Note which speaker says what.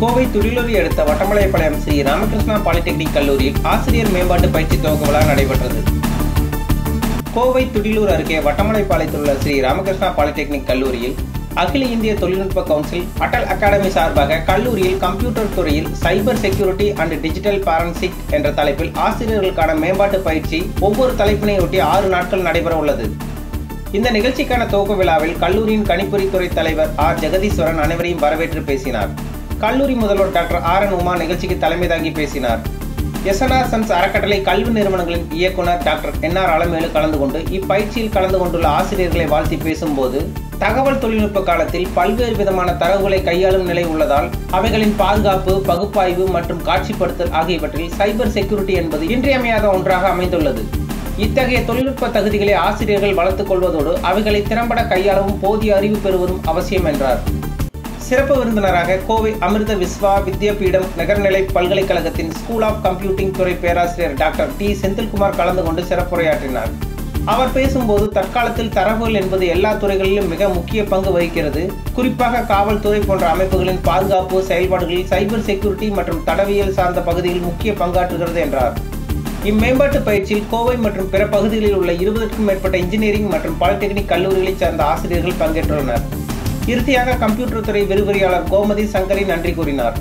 Speaker 1: கோவை துடிலூரி அடுத்த வட்டமலைப்பாளையம் ஸ்ரீ ராமகிருஷ்ணா பாலிடெக்னிக் கல்லூரியில் ஆசிரியர் மேம்பாட்டு பயிற்சி துவக்க விழா நடைபெற்றது. கோவை துடிலூர் அருகே வட்டமலைப்பாளையத்தில் உள்ள ஸ்ரீ ராமகிருஷ்ணா பாலிடெக்னிக் கல்லூரியில் அகில இந்திய தொழில்நுட்ப கவுன்சில் அடல் அகாடமி சார்பாக கல்லூரியில் கம்ப்யூட்டர் துறையில் cyber security and digital forensic என்ற தலைப்பில் ஆசிரியர்களுக்கான மேம்பாட்டு பயிற்சி ஒவ்வொரு தலைப்பினையொட்டி ஆறு நாட்கள் நடைபெற உள்ளது. இந்த நிகழ்ச்சிக்கான துவக்க விழாவில் கல்லூரியின் கணிப்பொறித்துறை தலைவர் ஆர். ஜெகதீஸ்வரன் அனைவரையும் வரவேற்று பேசினார். கல்லூரி முதல்வர் டாக்டர் ஆர் என் உமா நிகழ்ச்சிக்கு தலைமை தாங்கி பேசினார். எஸ்என்ஆர் சன்ஸ் அறக்கட்டளை கல்வி நிறுவனங்களின் இயக்குனர் டாக்டர் என் ஆர் அலமேலு கலந்து கொண்டு இப்பயிற்சியில் கலந்து கொண்டுள்ள ஆசிரியர்களை வாழ்த்தி பேசும்போது தகவல் தொழில்நுட்ப காலத்தில் பல்வேறு விதமான தரவுகளை கையாளும் நிலை உள்ளதால் அவைகளின் பாதுகாப்பு பகுப்பாய்வு மற்றும் காட்சிப்படுத்தல் ஆகியவற்றில் சைபர் செக்யூரிட்டி என்பது இன்றியமையாத ஒன்றாக அமைந்துள்ளது. இத்தகைய தொழில்நுட்ப தகுதிகளை ஆசிரியர்கள் வளர்த்துக் கொள்வதோடு அவைகளை திறம்பட கையாளவும் போதிய அறிவு பெறுவதும் அவசியம் என்றார். சிறப்பு விருந்தினராக கோவை அமிர்த விஸ்வா வித்யாபீடம் நகர்நிலை பல்கலைக்கழகத்தின் ஸ்கூல் ஆஃப் கம்ப்யூட்டிங் துறை பேராசிரியர் டாக்டர் டி. செந்தில்குமார் கலந்து கொண்டு சிறப்புரையாற்றினார். அவர் பேசும்போது தற்காலத்தில் தரவுகள் என்பது எல்லா துறைகளிலும் மிக முக்கிய பங்கு வகிக்கிறது. குறிப்பாக காவல்துறை போன்ற அமைப்புகளின் பாதுகாப்பு செயல்பாடுகளில் சைபர் செக்யூரிட்டி மற்றும் தடவியல் சார்ந்த பகுதியில் முக்கிய பங்காற்றுகிறது என்றார். இம்மேம்பாட்டு பயிற்சியில் கோவை மற்றும் பிற பகுதிகளில் உள்ள இருபதுக்கும் மேற்பட்ட இன்ஜினியரிங் மற்றும் பாலிடெக்னிக் கல்லூரிகளைச் சார்ந்த ஆசிரியர்கள் பங்கேற்றுள்ளனர். இறுதியாக கம்ப்யூட்டர் துறை விரிவுரையாளர் கோமதி சங்கரி நன்றி கூறினார்.